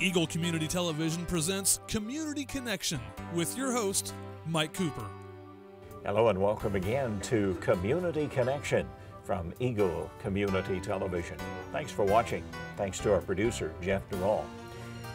Eagle Community Television presents Community Connection with your host, Mike Cooper. Hello and welcome again to Community Connection from Eagle Community Television. Thanks for watching. Thanks to our producer, Jeff Durall.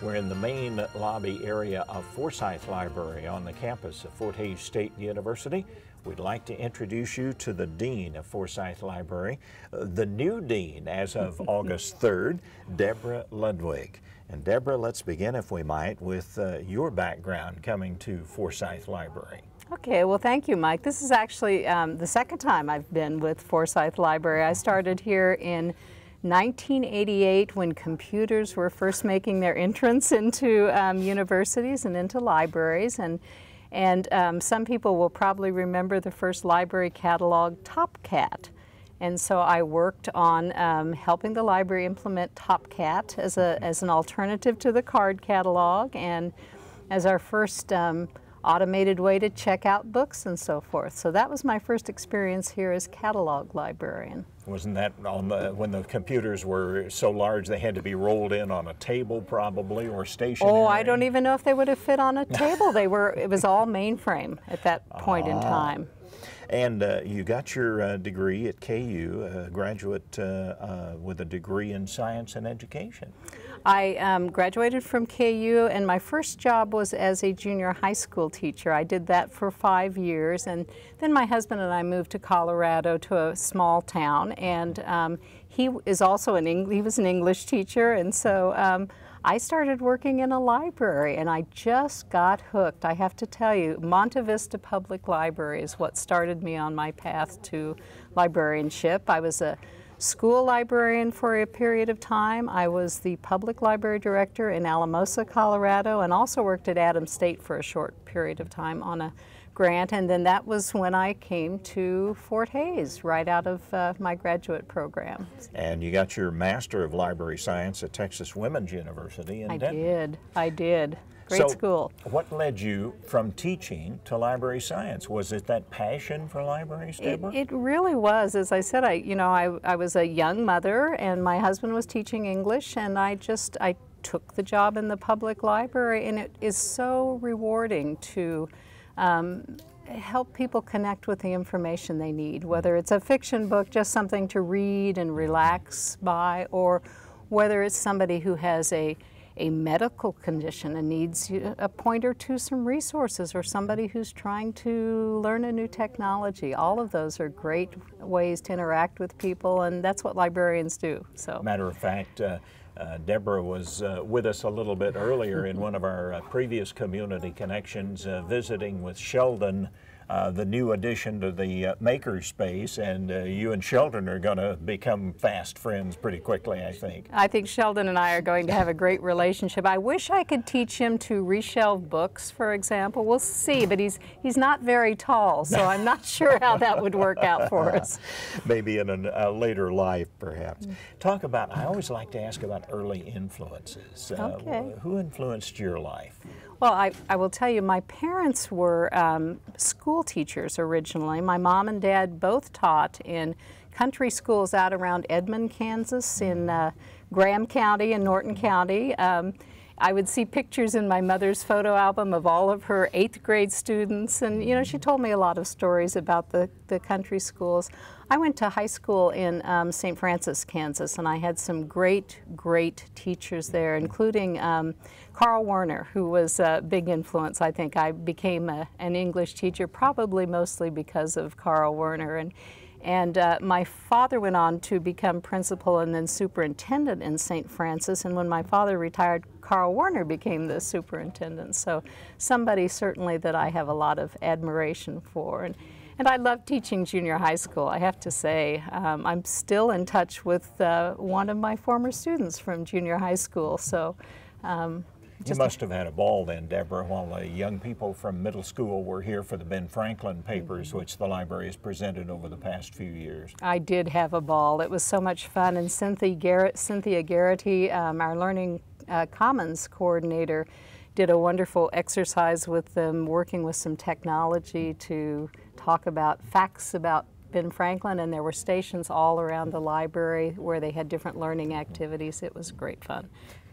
We're in the main lobby area of Forsyth Library on the campus of Fort Hays State University. We'd like to introduce you to the Dean of Forsyth Library, uh, the new Dean as of August 3rd, Deborah Ludwig. And Deborah, let's begin, if we might, with uh, your background coming to Forsyth Library. Okay, well, thank you, Mike. This is actually um, the second time I've been with Forsyth Library. I started here in 1988 when computers were first making their entrance into um, universities and into libraries. And, and um, some people will probably remember the first library catalog, TopCat. And so I worked on um, helping the library implement TopCat as, a, as an alternative to the card catalog and as our first um, automated way to check out books and so forth. So that was my first experience here as catalog librarian. Wasn't that on the when the computers were so large they had to be rolled in on a table probably or stationary? Oh, I don't even know if they would have fit on a table. they were it was all mainframe at that point in ah. time. And uh, you got your uh, degree at KU, a graduate uh, uh, with a degree in science and education. I um, graduated from KU, and my first job was as a junior high school teacher. I did that for five years, and then my husband and I moved to Colorado to a small town, and um, he is also an Eng he was an English teacher, and so. Um, I started working in a library and I just got hooked. I have to tell you, Monte Vista Public Library is what started me on my path to librarianship. I was a school librarian for a period of time. I was the public library director in Alamosa, Colorado, and also worked at Adams State for a short period of time on a grant. And then that was when I came to Fort Hays, right out of uh, my graduate program. And you got your Master of Library Science at Texas Women's University in I Denton. did. I did. Great so school. What led you from teaching to library science? Was it that passion for libraries, Deborah? It, it really was. As I said, I you know I, I was a young mother and my husband was teaching English and I just I took the job in the public library and it is so rewarding to um, help people connect with the information they need, whether it's a fiction book, just something to read and relax by, or whether it's somebody who has a a medical condition and needs a pointer to some resources or somebody who's trying to learn a new technology. All of those are great ways to interact with people and that's what librarians do. So, Matter of fact, uh, uh, Deborah was uh, with us a little bit earlier in one of our uh, previous community connections, uh, visiting with Sheldon uh, the new addition to the uh, makerspace, and uh, you and Sheldon are going to become fast friends pretty quickly, I think. I think Sheldon and I are going to have a great relationship. I wish I could teach him to reshelve books, for example. We'll see, but he's he's not very tall, so I'm not sure how that would work out for us. Maybe in a later life, perhaps. Talk about. I always like to ask about early influences. Uh, okay. Who influenced your life? Well, I, I will tell you, my parents were um, school teachers originally. My mom and dad both taught in country schools out around Edmond, Kansas, in uh, Graham County and Norton County. Um, I would see pictures in my mother's photo album of all of her eighth grade students, and you know, she told me a lot of stories about the, the country schools. I went to high school in um, St. Francis, Kansas, and I had some great, great teachers there, including um, Carl Werner, who was a big influence. I think I became a, an English teacher probably mostly because of Carl Werner. And and uh, my father went on to become principal and then superintendent in St. Francis. And when my father retired, Carl Warner became the superintendent. So somebody certainly that I have a lot of admiration for. And, and I love teaching junior high school, I have to say. Um, I'm still in touch with uh, one of my former students from junior high school. So um, you must have had a ball then, Deborah, while the young people from middle school were here for the Ben Franklin papers, which the library has presented over the past few years. I did have a ball. It was so much fun. And Cynthia, Garrett, Cynthia Garrity, um, our Learning uh, Commons coordinator, did a wonderful exercise with them, working with some technology to talk about facts about Ben Franklin, and there were stations all around the library where they had different learning activities. It was great fun.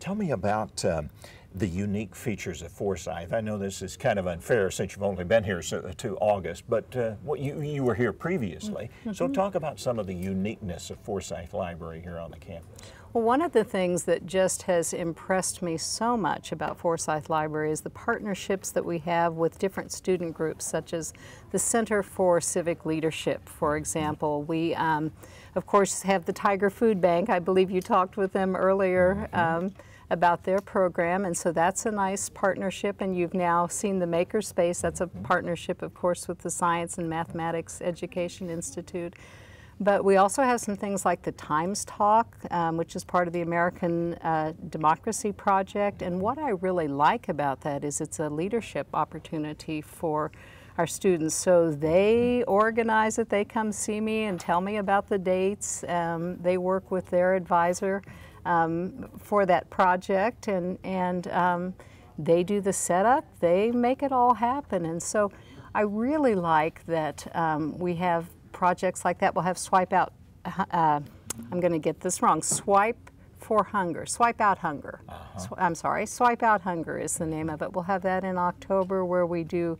Tell me about um, the unique features of Forsyth. I know this is kind of unfair since you've only been here so, to August, but uh, what you, you were here previously. Mm -hmm. So talk about some of the uniqueness of Forsyth Library here on the campus. Well, one of the things that just has impressed me so much about Forsyth Library is the partnerships that we have with different student groups, such as the Center for Civic Leadership, for example. We, um, of course, have the Tiger Food Bank. I believe you talked with them earlier. Mm-hmm. Um, about their program and so that's a nice partnership and you've now seen the makerspace that's a partnership of course with the science and mathematics education institute but we also have some things like the Times Talk, um, which is part of the American uh, Democracy Project. And what I really like about that is it's a leadership opportunity for our students. So they organize it, they come see me and tell me about the dates. Um, they work with their advisor um, for that project and, and um, they do the setup, they make it all happen. And so I really like that um, we have projects like that. We'll have Swipe Out, uh, I'm going to get this wrong, Swipe for Hunger, Swipe Out Hunger. Uh -huh. I'm sorry, Swipe Out Hunger is the name of it. We'll have that in October where we do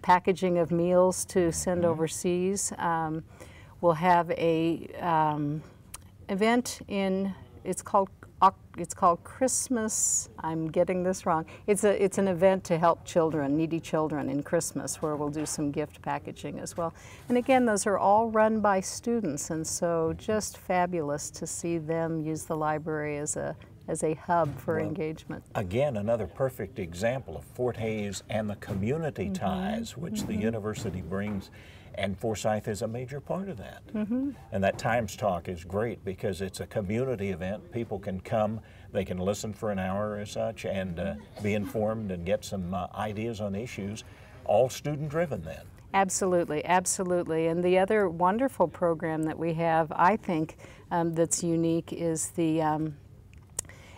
packaging of meals to send mm -hmm. overseas. Um, we'll have a um, event in, it's called it's called Christmas. I'm getting this wrong. It's a it's an event to help children, needy children, in Christmas, where we'll do some gift packaging as well. And again, those are all run by students, and so just fabulous to see them use the library as a as a hub for well, engagement. Again, another perfect example of Fort Hays and the community mm -hmm. ties which mm -hmm. the mm-hmm. university brings and Forsyth is a major part of that. Mm -hmm. And that Times Talk is great because it's a community event. People can come, they can listen for an hour or such, and uh, be informed and get some uh, ideas on issues, all student driven then. Absolutely, absolutely. And the other wonderful program that we have, I think, um, that's unique is the um,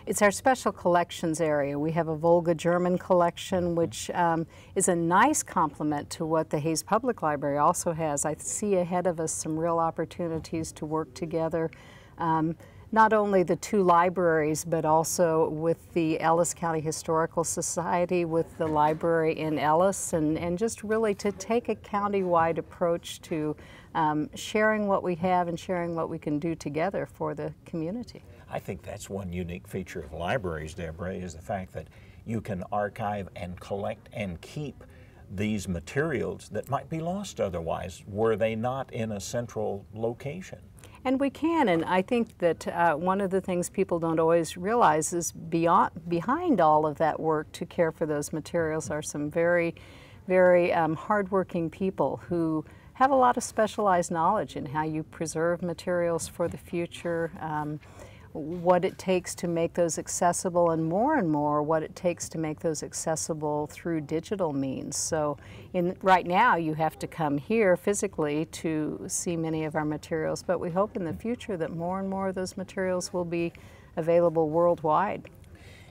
it's our special collections area. We have a Volga German collection, which um, is a nice complement to what the Hays Public Library also has. I see ahead of us some real opportunities to work together. Um, not only the two libraries, but also with the Ellis County Historical Society, with the library in Ellis, and, and just really to take a county-wide approach to um, sharing what we have and sharing what we can do together for the community. I think that's one unique feature of libraries, Deborah, is the fact that you can archive and collect and keep these materials that might be lost otherwise were they not in a central location. And we can, and I think that uh, one of the things people don't always realize is beyond, behind all of that work to care for those materials are some very, very um, hardworking people who have a lot of specialized knowledge in how you preserve materials for the future. Um, what it takes to make those accessible and more and more what it takes to make those accessible through digital means. So in, right now you have to come here physically to see many of our materials, but we hope in the future that more and more of those materials will be available worldwide.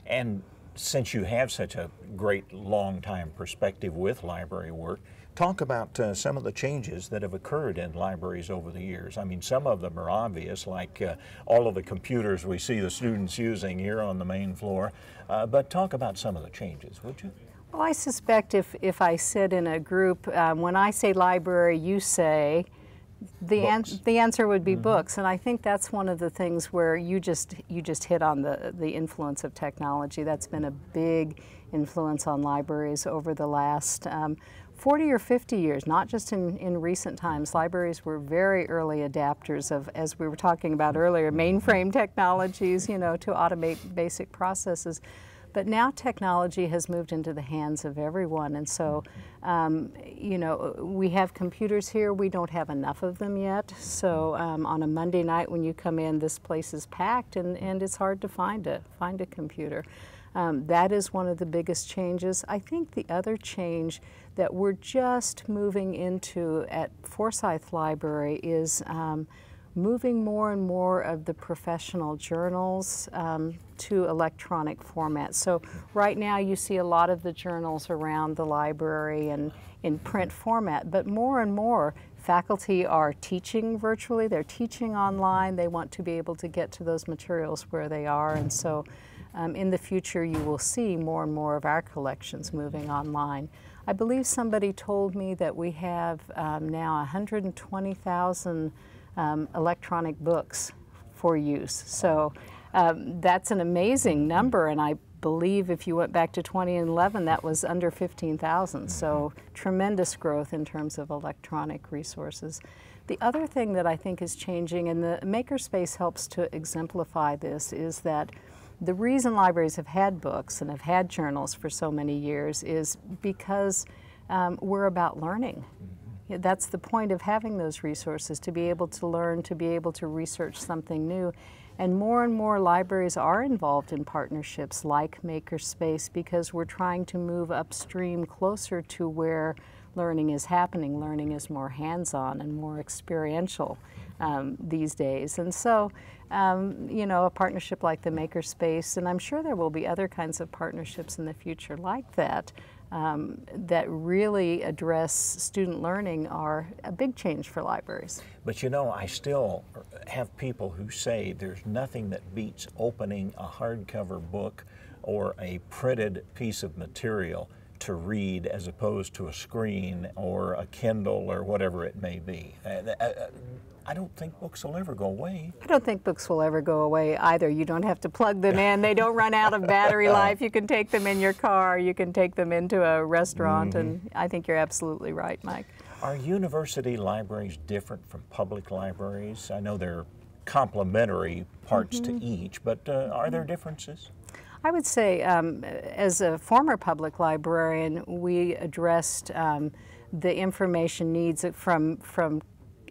And since you have such a great long time perspective with library work, Talk about uh, some of the changes that have occurred in libraries over the years. I mean, some of them are obvious, like uh, all of the computers we see the students using here on the main floor. Uh, but talk about some of the changes, would you? Well, I suspect if, if I sit in a group, um, when I say library, you say, the, an the answer would be mm -hmm. books, and I think that's one of the things where you just you just hit on the the influence of technology. That's been a big influence on libraries over the last um, 40 or 50 years, not just in, in recent times, libraries were very early adapters of, as we were talking about earlier, mainframe technologies, you know, to automate basic processes. But now technology has moved into the hands of everyone, and so, um, you know, we have computers here. We don't have enough of them yet. So um, on a Monday night when you come in, this place is packed, and, and it's hard to find a find a computer. Um, that is one of the biggest changes. I think the other change that we're just moving into at Forsyth Library is um, moving more and more of the professional journals um, to electronic format. So right now you see a lot of the journals around the library and in print format, but more and more faculty are teaching virtually, they're teaching online, they want to be able to get to those materials where they are, and so um, in the future you will see more and more of our collections moving online. I believe somebody told me that we have um, now 120,000 um, electronic books for use. So um, that's an amazing number, and I believe if you went back to 2011, that was under 15,000. So tremendous growth in terms of electronic resources. The other thing that I think is changing, and the Makerspace helps to exemplify this, is that the reason libraries have had books and have had journals for so many years is because um, we're about learning. Mm-hmm. That's the point of having those resources, to be able to learn, to be able to research something new. And more and more libraries are involved in partnerships like Makerspace because we're trying to move upstream closer to where learning is happening. Learning is more hands-on and more experiential um, these days. And so, um, you know, a partnership like the Makerspace, and I'm sure there will be other kinds of partnerships in the future like that, um, that really address student learning are a big change for libraries. But you know, I still have people who say there's nothing that beats opening a hardcover book or a printed piece of material to read as opposed to a screen or a Kindle or whatever it may be. Uh, uh, I don't think books will ever go away. I don't think books will ever go away either. You don't have to plug them in. They don't run out of battery life. You can take them in your car. You can take them into a restaurant. Mm -hmm. And I think you're absolutely right, Mike. Are university libraries different from public libraries? I know they're complementary parts mm -hmm. to mm-hmm. each, but uh, are there differences? I would say, um, as a former public librarian, we addressed um, the information needs from from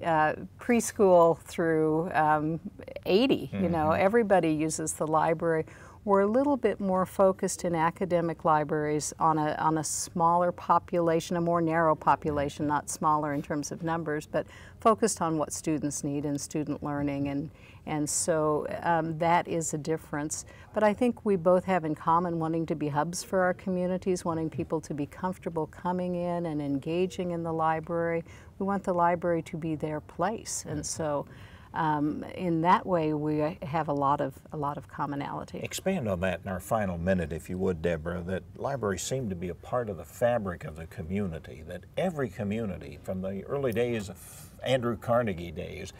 uh, preschool through um, 80. Mm -hmm. You know, mm-hmm. everybody uses the library. We're a little bit more focused in academic libraries on a, on a smaller population, a more narrow population, not smaller in terms of numbers, but focused on what students need and student learning. And, and so um, that is a difference. But I think we both have in common wanting to be hubs for our communities, wanting people to be comfortable coming in and engaging in the library. We want the library to be their place. And so um, in that way, we have a lot of a lot of commonality. Expand on that in our final minute, if you would, Deborah. That libraries seem to be a part of the fabric of the community. That every community, from the early days of Andrew Carnegie days,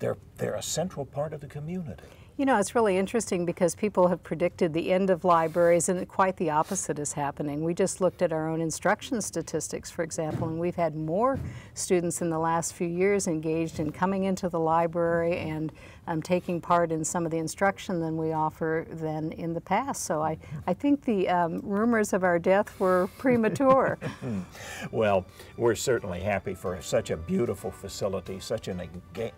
they're they're a central part of the community. You know, it's really interesting because people have predicted the end of libraries and quite the opposite is happening. We just looked at our own instruction statistics, for example, and we've had more students in the last few years engaged in coming into the library and um, taking part in some of the instruction than we offer than in the past. So I, I think the um, rumors of our death were premature. well, we're certainly happy for such a beautiful facility, such an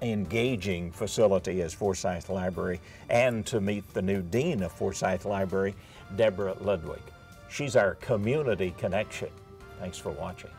engaging facility as Forsyth Library and to meet the new Dean of Forsyth Library, Deborah Ludwig. She's our community connection. Thanks for watching.